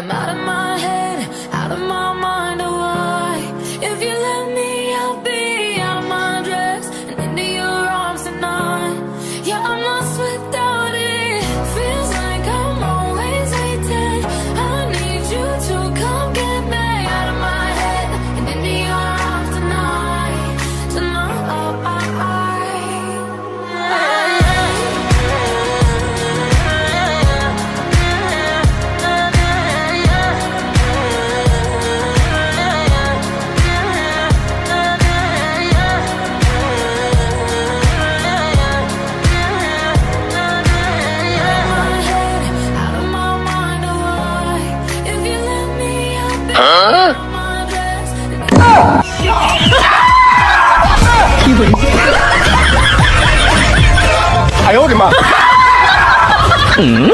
I'm out of my 啊！啊！哎呦我的妈！嗯。